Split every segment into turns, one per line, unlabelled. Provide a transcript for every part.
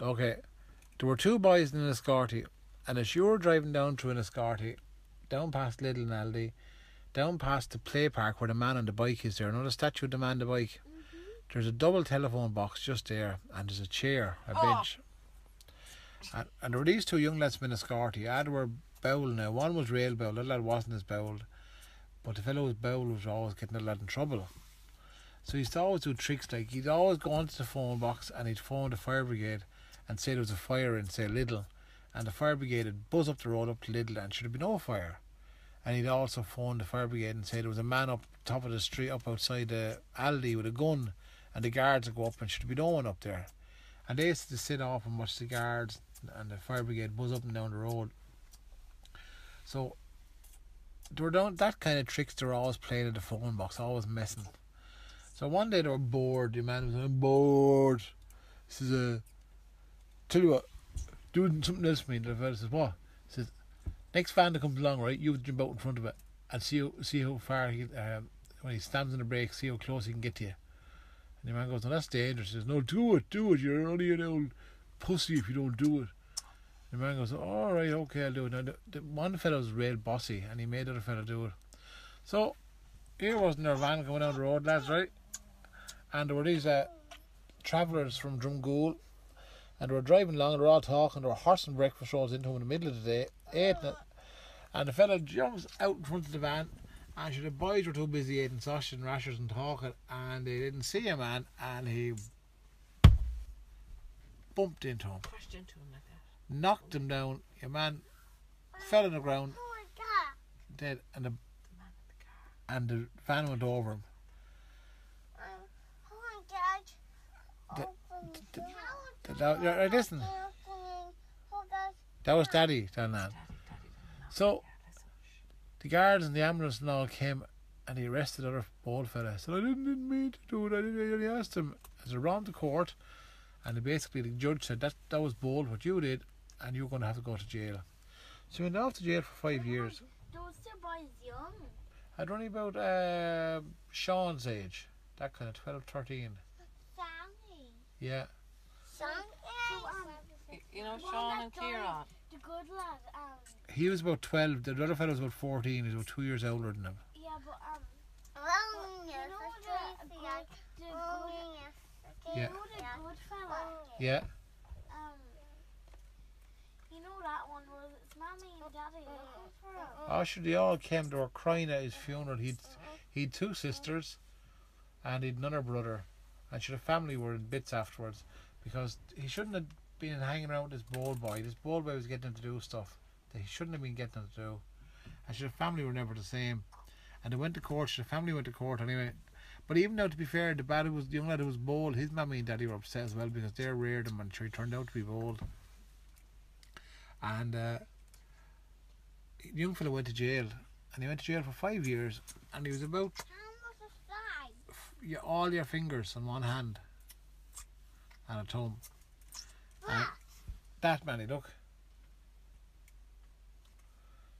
Okay. There were two boys in Enniscorthy, and as you were driving down through Enniscorthy, down past Lidl and Aldi, down past the play park where the man on the bike is there, another statue of the man on the bike. Mm-hmm. There's a double telephone box just there, and there's a chair, a
Oh.
bench. And, and there were these two young lads in Enniscorthy. They were bowling now. One was real bowl, the other lad wasn't as bowled. But the fellow was bowled was always getting the lad in trouble. So he used to always do tricks like he'd always go onto the phone box and he'd phone the fire brigade and say there was a fire in say Lidl and the fire brigade would buzz up the road up to Lidl and should have been no fire. And he'd also phone the fire brigade and say there was a man up top of the street up outside the Aldi with a gun and the guards would go up and should be no one up there. And they used to sit off and watch the guards and the fire brigade buzz up and down the road. So they were doing that kind of tricks they were always playing in the phone box, always messing. So one day they were bored, the man was bored. This is uh, tell you what, doing something else for me. And the fella says, What? Says, Next van that comes along, right, you jump out in front of it and see how, see how far he um, when he stands on the brake, see how close he can get to you. And the man goes, No, that's dangerous. He says, No, do it, do it. You're only an old pussy if you don't do it. The man goes, All right, okay, I'll do it. Now, the, the one fellow was real bossy and he made the other fellow do it. So, here wasn't their van coming down the road, lads, right? And there were these uh, travellers from Drumgoold and they were driving along and they were all talking. They were horsing breakfast rolls into them in the middle of the day, eating it. And the fella jumps out in front of the van and sure, the boys were too busy eating sausage and rashers and talking and they didn't see a man and he bumped into him,
Crashed into him like that.
knocked him down. Your man fell on the ground,
Oh my god.
dead, and the,
The man in the car.
and the van went over him.
Um, oh my god.
The-
Open
the- that- yeah, right, listen, that was Daddy down there.
Daddy, daddy, daddy.
So the guards and the ambulance and all came and he arrested the other bold fella. Said I didn't, didn't mean to do it. I didn't. I only asked him. As they ran to court, and basically the judge said that that was bold what you did, and you're going to have to go to jail. So he went off to jail for five years.
Those two boys young.
I'd only about uh, Sean's age, that kind of 12, 13.
Sammy.
Yeah.
Son.
Y- You know, Sean and Kieran.
The good lad. Um.
He was about 12. The other fellow was about 14. He was about two years older than him.
Yeah, but um. Well, you know the good, the good,
Yeah.
you the good fella.
Yeah.
Um. You know that one was it's mommy and daddy looking for him.
Oh, sure, they all came. They were crying at his funeral. He'd he'd two sisters, and he'd another brother, and sure, the family were in bits afterwards because he shouldn't have been hanging around with this bold boy. This bold boy was getting him to do stuff that he shouldn't have been getting him to do, and the family were never the same. And they went to court. The family went to court anyway. But even though, to be fair, the bad was the young lad who was bold, his mammy and daddy were upset as well because they reared him, and sure, he turned out to be bold. And uh, the young fellow went to jail, and he went to jail for five years, and he was about
How was the size?
f- all your fingers on one hand and a thumb. And that many, look.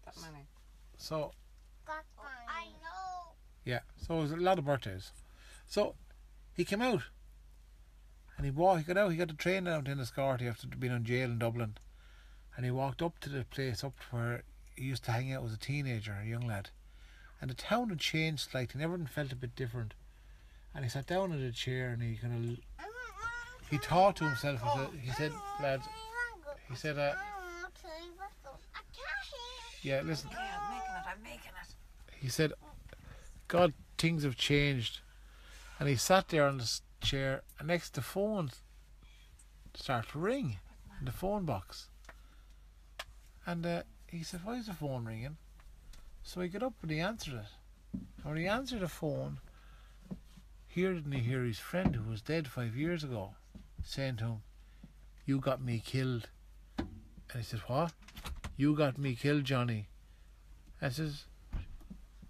That many.
So
Got I know.
yeah, so it was a lot of birthdays. So he came out, and he walked. He got out. He got the train out in Enniscorthy after being in jail in Dublin, and he walked up to the place up where he used to hang out as a teenager, a young lad, and the town had changed slightly, and everything felt a bit different. And he sat down in a chair, and he kind of mm. He thought to himself. He said, he said lads, he said, uh,
I can't hear.
yeah, listen.
Yeah, I'm making it. I'm making it.
he said, God, things have changed. And he sat there on the s- chair, and next to the phone started to ring in the phone box. And uh, he said, Why is the phone ringing? So he got up and he answered it. And when he answered the phone, here didn't he hear his friend who was dead five years ago saying to him, You got me killed. And he said, What? You got me killed, Johnny. I says,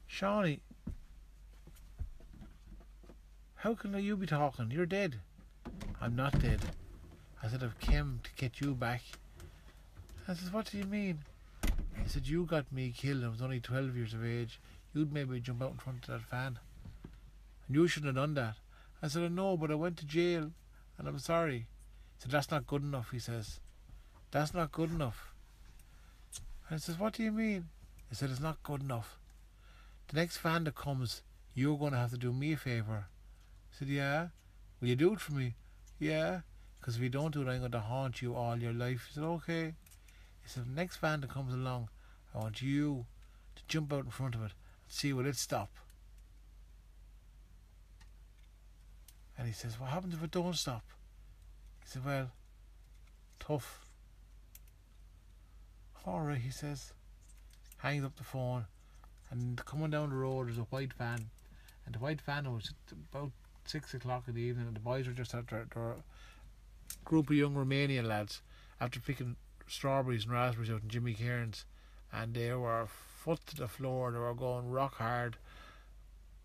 Shawnee, how can you be talking? You're dead. I'm not dead. I said, I've come to get you back. I says, what do you mean? He said, you got me killed. I was only 12 years of age. You'd made me jump out in front of that van. And you shouldn't have done that. I said, I know, but I went to jail and I'm sorry. So that's not good enough, he says. That's not good enough. And I says, What do you mean? He said, It's not good enough. The next van that comes, you're going to have to do me a favour. I said, Yeah. Will you do it for me? Yeah. Because if you don't do it, I'm going to haunt you all your life. He said, Okay. He said, next van that comes along, I want you to jump out in front of it and see will it stop. And he says, What happens if it don't stop? He said, Well, tough. Horror, he says. Hangs up the phone and coming down the road there's a white van. And the white van was about six o'clock in the evening and the boys were just at their, their group of young Romanian lads after picking strawberries and raspberries out in Jimmy Cairns and they were foot to the floor, they were going rock hard,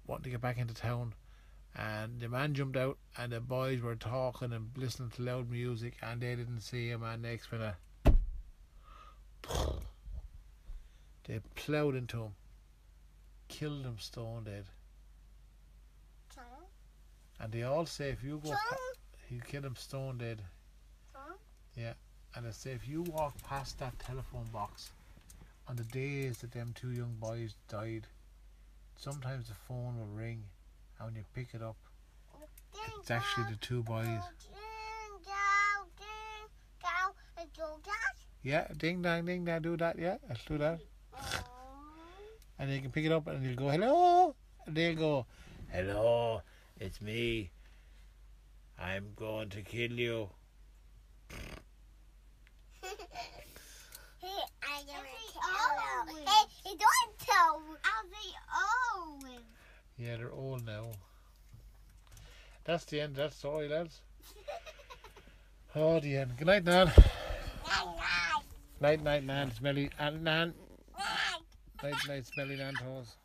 wanting to get back into town and the man jumped out and the boys were talking and listening to loud music and they didn't see him and next minute they ploughed into him killed him stone dead. And they all say if you go he killed him stone dead. Yeah and they say if you walk past that telephone box on the days that them two young boys died sometimes the phone will ring and when you pick it up it's actually the two boys Yeah, ding dong, ding dong, do that, yeah, let's do that. And you can pick it up and you'll go, hello. And they'll go, hello, it's me. I'm going to kill you. Yeah, they're old now. That's the end of that story, lads. Oh, the end. Good night, Nan. Night, night, Nan. Smelly, and Nan. Night, night, smelly Nan toes.